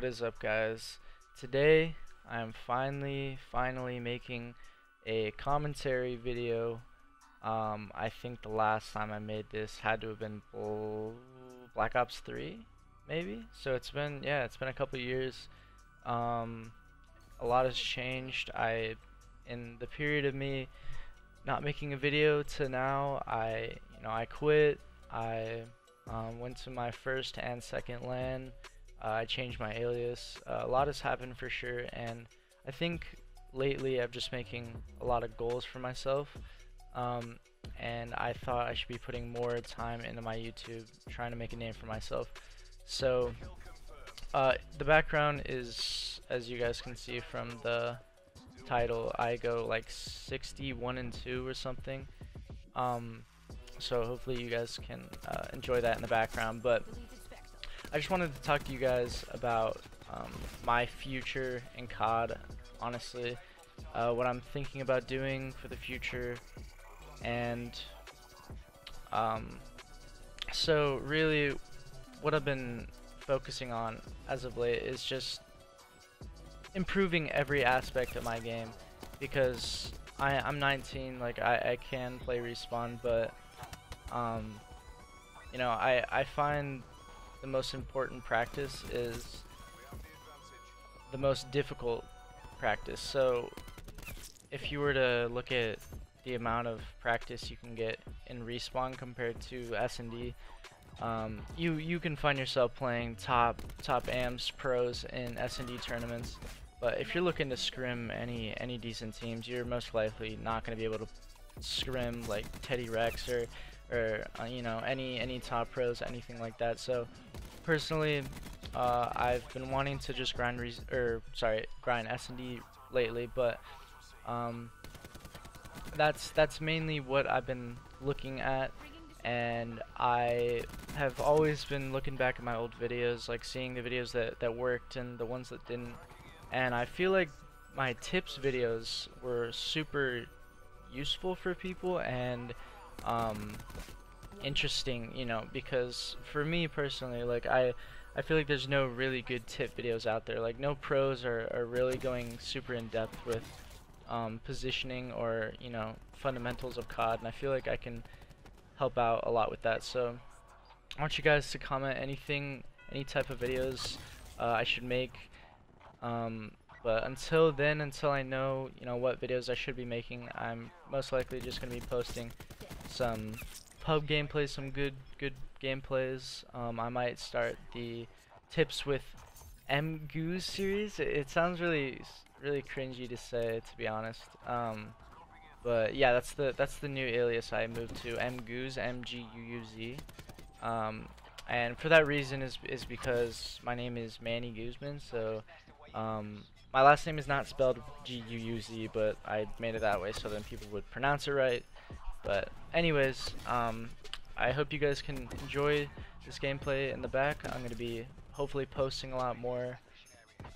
What is up guys? Today I'm finally finally making a commentary video. Um, I think the last time I made this had to have been Black Ops 3 maybe? So it's been yeah, it's been a couple years. Um, a lot has changed. I in the period of me not making a video to now, I you know, I quit. I um, went to my first and second LAN uh, I changed my alias. Uh, a lot has happened for sure, and I think lately I've just making a lot of goals for myself. Um, and I thought I should be putting more time into my YouTube, trying to make a name for myself. So uh, the background is, as you guys can see from the title, I go like 61 and 2 or something. Um, so hopefully you guys can uh, enjoy that in the background. But I just wanted to talk to you guys about um, my future in COD, honestly, uh, what I'm thinking about doing for the future, and um, so really what I've been focusing on as of late is just improving every aspect of my game because I, I'm 19, like I, I can play respawn, but um, you know I, I find the most important practice is the most difficult practice. So if you were to look at the amount of practice you can get in respawn compared to S&D, um, you you can find yourself playing top top AMs pros in S&D tournaments. But if you're looking to scrim any any decent teams, you're most likely not going to be able to scrim like Teddy Rex or or uh, you know any any top pros anything like that. So personally uh, I've been wanting to just grind or sorry grind S&D lately but um, that's that's mainly what I've been looking at. And I have always been looking back at my old videos like seeing the videos that, that worked and the ones that didn't. And I feel like my tips videos were super useful for people and um, interesting, you know, because for me personally, like I, I feel like there's no really good tip videos out there. Like no pros are, are really going super in depth with um, positioning or you know fundamentals of COD, and I feel like I can help out a lot with that. So I want you guys to comment anything, any type of videos uh, I should make. Um, but until then, until I know, you know, what videos I should be making, I'm most likely just going to be posting some pub gameplays, some good good gameplays. Um, I might start the tips with MGuuz series. It, it, sounds really really cringy to say, to be honest. Um, but yeah, that's the that's the new alias I moved to MGuuz M G U U Z. Um, and for that reason is is because my name is Manny Guzman, so um, my last name is not spelled G U U Z, but I made it that way so then people would pronounce it right. But anyways, um, I hope you guys can enjoy this gameplay in the back. I'm going to be hopefully posting a lot more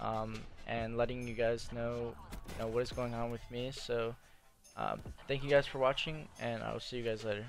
um, and letting you guys know, you know what is going on with me. So um, thank you guys for watching, and I will see you guys later.